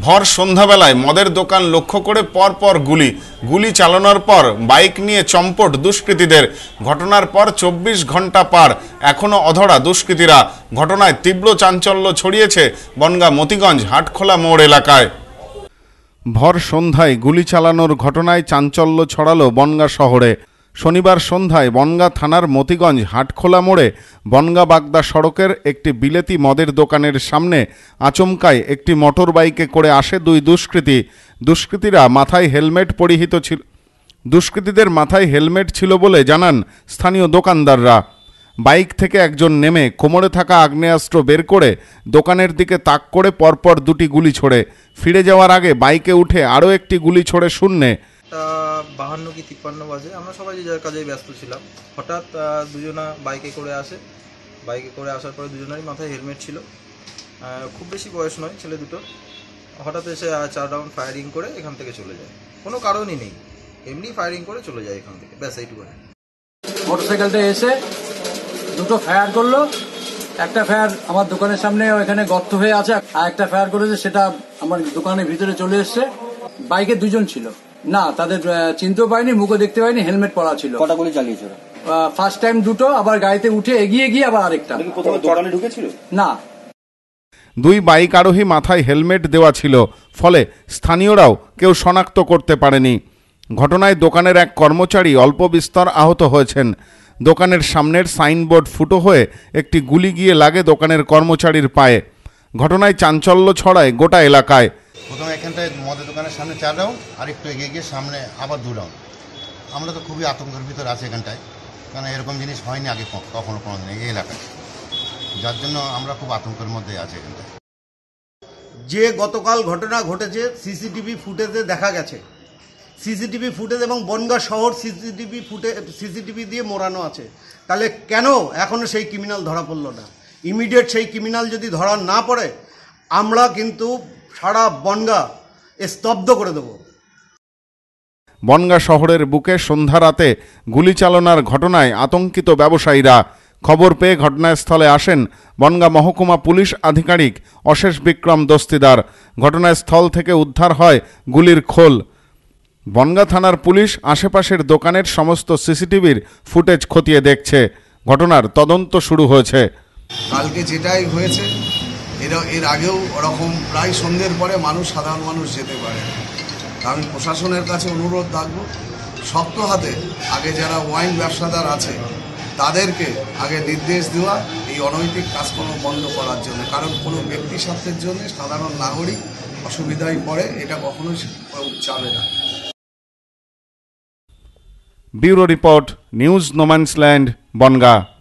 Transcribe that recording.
ভর সন্ধ্যাবেলায় মদের দোকান লক্ষ্য করে পরপর গুলি। গুলি চালানোর পর বাইক নিয়ে চম্পট দুষ্কৃতীদের। ঘটনার পর চব্বিশ ঘণ্টা পার। এখনও অধরা দুষ্কৃতীরা। ঘটনায় তীব্র চাঞ্চল্য ছড়িয়েছে বনগা মতিগঞ্জ হাটখোলা মোড় এলাকায়। ভর সন্ধ্যায় গুলি চালানোর ঘটনায় চাঞ্চল্য ছড়ালো বনগা শহরে। শনিবার সন্ধ্যায় বনগা থানার মতিগঞ্জ হাটখোলা মোড়ে বনগা বাগদা সড়কের একটি বিলেতি মদের দোকানের সামনে আচমকায় একটি মোটর বাইকে করে আসে দুই দুষ্কৃতী। দুষ্কৃতীরা মাথায় হেলমেট পরিহিত ছিল দুষ্কৃতীদের মাথায় হেলমেট ছিল বলে জানান স্থানীয় দোকানদাররা। বাইক থেকে একজন নেমে কোমরে থাকা আগ্নেয়াস্ত্র বের করে দোকানের দিকে তাক করে পরপর দুটি গুলি ছোড়ে। ফিরে যাওয়ার আগে বাইকে উঠে আরও একটি গুলি ছোড়ে শূন্যে। বাহান্ন কি তিপ্পান্ন বাজে। আমরা সবাই যে যার কাজে ব্যস্ত ছিলাম। হঠাৎ দুজনা বাইকে করে আসে। বাইকে করে আসার পরে দুজনেরই মাথায় হেলমেট ছিল। খুব বেশি বয়স নয়, ছেলে দুটো হঠাৎ এসে চার রাউন্ড ফায়ারিং করে এখান থেকে চলে যায়। কোনো কারণই নেই। এমনি ফায়ারিং করে চলে যায় এখান থেকে। ব্যাস, এইটুকু মোটরসাইকেলটা এসে দুটো ফায়ার করল। একটা ফায়ার আমার দোকানের সামনে ওইখানে গর্ত হয়ে আছে। আর একটা ফায়ার করেছে, সেটা আমার দোকানের ভিতরে চলে এসছে। বাইকে দুজন ছিল। না তাদের চিনতেও পাইনি মুখও দেখতে পাইনি হেলমেট পরা ছিল। কটা গুলি চালিয়েছে ওরা ফার্স্ট টাইম দুটো আবার গাড়িতে উঠে এগিয়ে গিয়ে আবার আরেকটা। দোকানে ঢুকেছিল? না। দুই বাইক আরোহী মাথায় হেলমেট দেওয়া ছিল ফলে স্থানীয়রাও কেউ শনাক্ত করতে পারেনি। ঘটনায় দোকানের এক কর্মচারী অল্প বিস্তর আহত হয়েছেন। দোকানের সামনের সাইনবোর্ড ফুটো হয়ে একটি গুলি গিয়ে লাগে দোকানের কর্মচারীর পায়ে। ঘটনায় চাঞ্চল্য ছড়ায় গোটা এলাকায়। প্রথমে এখানটায় মদের দোকানের সামনে চার রাউন্ড আর একটু এগিয়ে গিয়ে সামনে আবার দু রাউন্ড আমরা তো খুবই আতঙ্কের ভিতর আছি এখানটায় কারণ এরকম জিনিস হয়নি আগে কখনো কোনো দিন এই এলাকায়। যার জন্য আমরা খুব আতঙ্কের মধ্যে আছি এখানটায়। যে গতকাল ঘটনা ঘটেছে, সিসিটিভি ফুটেজে দেখা গেছে। সিসিটিভি ফুটেজ এবং বনগাঁ শহর সিসিটিভি ফুটে সিসিটিভি দিয়ে মোড়ানো আছে। তাহলে কেন এখনও সেই ক্রিমিনাল ধরা পড়ল না? ইমিডিয়েট সেই ক্রিমিনাল যদি ধরা না পড়ে, আমরা কিন্তু সারা বনগা স্তব্ধ করে দেবো। বনগা শহরের বুকে সন্ধ্যা রাতে গুলি চালনার ঘটনায় আতঙ্কিত ব্যবসায়ীরা খবর পেয়ে ঘটনাস্থলে আসেন বনগা মহকুমা পুলিশ আধিকারিক অশেষ বিক্রম দস্তিদার। ঘটনাস্থল থেকে উদ্ধার হয় গুলির খোল। বনগা থানার পুলিশ আশেপাশের দোকানের সমস্ত সিসিটিভির ফুটেজ খতিয়ে দেখছে। ঘটনার তদন্ত শুরু হয়েছে। কালকে যেটাই হয়েছে এর এর আগেও ওরকম প্রায় সন্ধ্যের পরে মানুষ, সাধারণ মানুষ যেতে পারে। আমি প্রশাসনের কাছে অনুরোধ রাখব, শক্ত হাতে আগে যারা ওয়াইন ব্যবসাদার আছে, তাদেরকে আগে নির্দেশ দেওয়া এই অনৈতিক কাজকর্ম বন্ধ করার জন্য। কারণ কোনো ব্যক্তি স্বার্থের জন্য সাধারণ নাগরিক অসুবিধায় পড়ে, এটা কখনোই চাবে না। Bureau report, news no man's land, Bongaon.